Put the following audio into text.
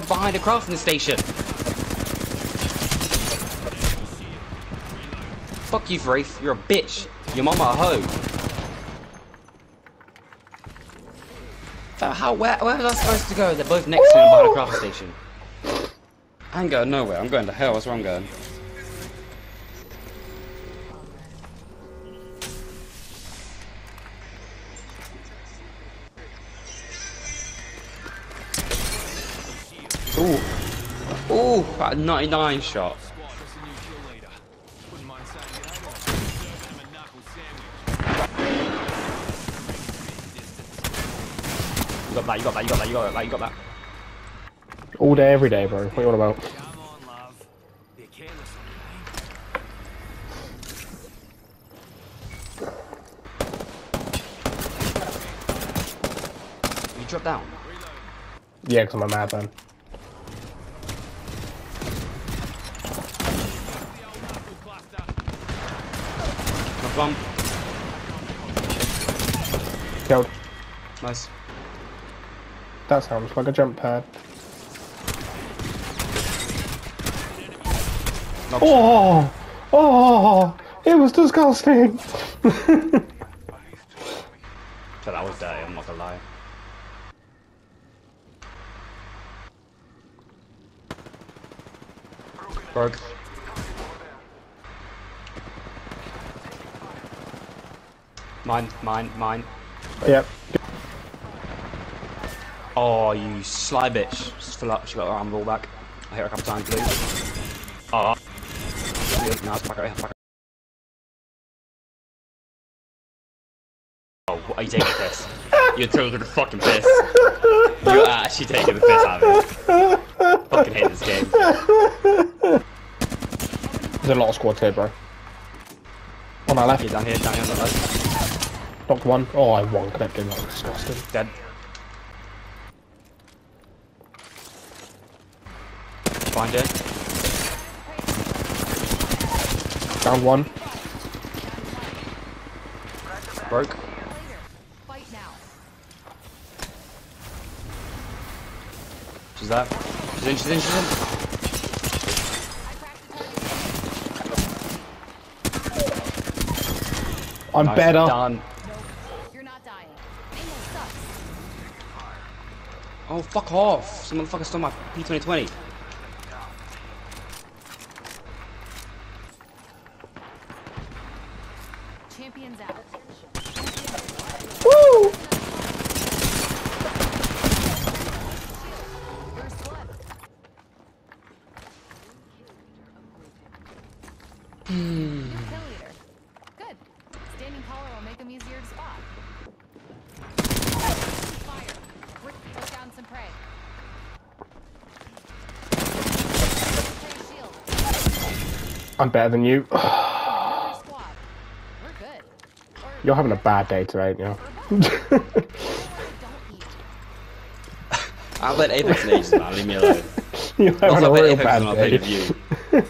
fucking behind a crafting station. Fuck you, Wraith. You're a bitch. Your mama a hoe. How, where, where was I supposed to go? They're both next to me behind a crafting station. I ain't going nowhere. I'm going to hell. That's where I'm going. Ooh. Ooh, about a 99 shot. You got that, you got that, you got that, you got that, you got that. All day, every day, bro. What you on about? Come on, love. Be careless You drop down. Yeah, because I'm a madman. Knock one. Killed. Nice. That sounds like a jump pad. Oh! Oh! It was disgusting! So that was dirty, I'm not gonna lie. Broke. Mine, mine, mine. yep. Oh, you sly bitch. Just fill up, she got her arm roll back. I hit her a couple times, please. Oh. Back out, back out. Oh, what are you taking the piss? You're taking the fucking piss. You're actually taking the piss out of it. Fucking hate this game. There's a lot of squads here, bro. On my left. Here, down here, down here on the left. Knocked one. Oh, I one connected. That was disgusting. Dead. Find it. Down one. Broke. She's that. She's in, she's in, she's in. I'm Nice, better. Done. Oh, fuck off. Some motherfucker stole my P2020. Champions out. Woo! Hmm. You're kill leader. Good. Standing taller will make them easier to spot. I'm better than you. Another squad. We're good. Or You're having a bad day today, yeah. don't eat. I've let Apex man. Leave me alone. You're having a I real bad on our pay day.